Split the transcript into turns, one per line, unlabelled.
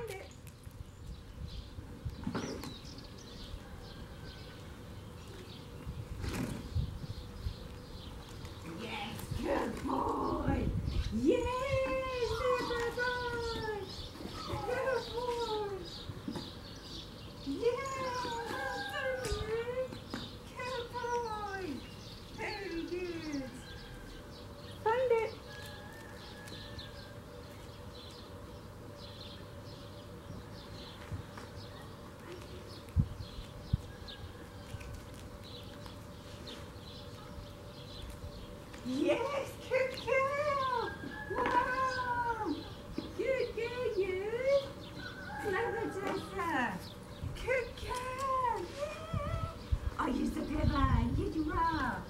Find it. Yes, good boy. Yes, Yes, good girl. Wow. Good girl, you. Clever Jessica. Good girl. Yeah. Are you so clever? Yes, you are.